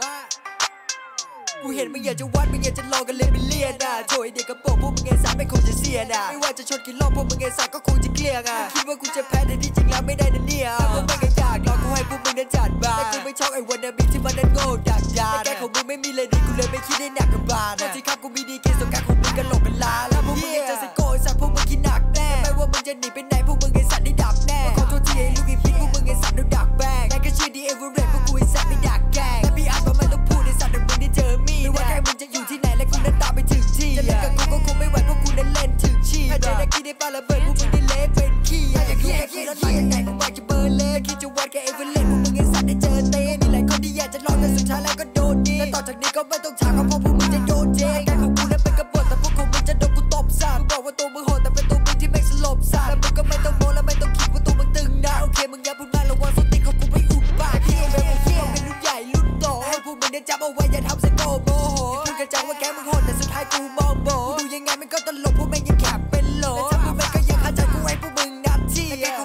ว่ากูเห็นมึงอยากจะวัดมึงอยากจะลองกันเลยไปเลียนอะโถยเด็กกระโปรงพวกมึงไงสามไม่คงจะเสียน่ะไม่ว่าจะชนกี่รอบพวกมึงไงสามก็คงจะเกลี้ยงอะคิดว่ากูจะแพ้แต่ที่จริงแล้วไม่ได้นะเนี่ยถ้าพวกมึงไงอยากลองกูให้พวกมึงนั้นจัดมาแต่กูไม่ชอบไอ้วันนาบีที่มันนั้นโง่ดักดานแต่แกของมึงไม่มีเลยดีกูเลยไม่คิดได้หนักกับบานวันที่ครับกูมีดีเก เละเป็นขี้ถ้าอยากรู้แค่กูนั้นมาจากไหนกูบอกจะเบอร์เลยคิดจะวัดแค่เอเวอเรสต์พวกมึงไอ้สัตว์ได้เจอเต้มีหลายคนที่อยากจะลองแต่สุดท้ายแล้วก็โดนดีและต่อจากนี้ก็ไม่ต้องถามก็เพราะพวกมึงจะโดนเจ๊การของกูนั้นเป็นกบฏแต่พวกของมึงจะโดนกูตบซะมึงบอกว่าตัวมึงโหดแต่เป็นตัวมึงที่ไม่สลบซะแล้วมึงก็ไม่ต้องโม้และไม่ต้องคิดว่าตัวมึงตึงนะโอเคมึงอย่าพูดมากระวังสติของกูไม่อุดปากพี่แบบมึงคิดว่าเป็นรุ่นใหญ่รุ่นโตให้พวกมึงได้จำเอาไว้อย่าทำเสโกโมโหพูดกระจังว่าแกมึงโหดแต่สุดท้ายกูมองโบดูยังไงมันก็ตลก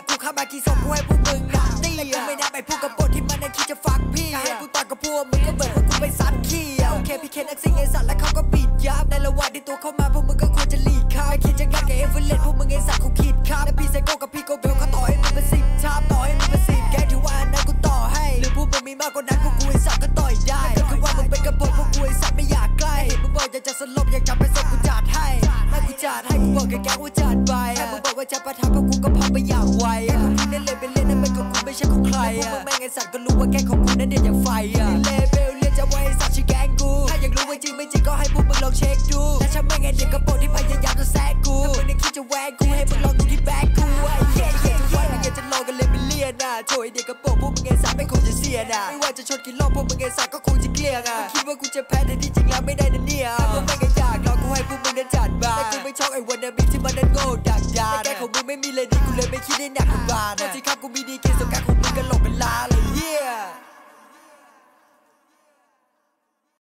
ดที่แต่แกกูเข้ามากี่ศพกูให้พวกมึงนัดตี้และกูไม่นับไอ้พวกกบฏที่มันได้คิดจะฟักพี่ให้กูต่อยกับพวกมึงก็เหมือนว่ากูไปซัดขี้โอเคพี่เคนนักซิงไอ้สัตว์และเขาก็บีดยับในระหว่างที่ตัวเข้ามาพวกมึงก็ควรจะหลีกข้าไม่คิดจะงัดกับเอเวอเรสต์พวกมึงไอ้สัตว์เขาคิดข้ามและพี่ไซโก้กับพี่โกเบลเขาต่อให้มึงเป็นสิบชามต่อให้มึงเป็นสิบแกถือว่าอันนั้นกูต่อให้หรือพวกมึงมีมากกว่านั้นพวกกูไอ้สัตว์ก็ต่อยได้ก็คือว่ามึงเป็นกระบอกพวกกูไอ้สัตว์ไม่อยากใกล้เห็นมึงบอกอยากจะสลบอยากจับ กูบอกกับแกว่าจัดไปถ้ามึงบอกว่าจะประทับพวกกูก็พับไปอย่างไวพวกมึงเล่นเล่นไปเล่นนั่นเป็นของกูไม่ใช่ของใครพวกมึงแม่งไอ้สัตว์ก็รู้ว่าแกของกูนั้นเด็ดอย่างไฟอะเลเบลเรียนจะไว้ไอ้สัตว์ชื่อแกงกู ถ้าอยากรู้ว่าจริงไม่จริงก็ให้พวกมึงลองเช็คดูและฉันไม่งไงเด็กกระโปรงที่พยายามจะแซงกูถ้ามึงยังคิดจะแหวกกูให้มึงลองดูที่แบ็คกูไอ้เหี้ยเหี้ยทุกวันมึงยังจะลองกันเลยไม่เลี่ยนอะโถยเด็กกระโปรงพวกมึงไงสัตว์ไม่คงจะเสียน่ะไม่ว่าจะชนกี่รอบพวกมึงไงสัตว์ก็คงจะเกลี้ยงอะคิดว่ากูจะแพ้แต่ที่จริงแล้วไม่ได้นะเนี่ย ชอบไอ้วันนาบีที่มันนั้นโง่ดักดานแต่แกของมึงไม่มีเลยดีกูเลยไม่คิดได้หนักกับบานที่ครับกูมีดีเก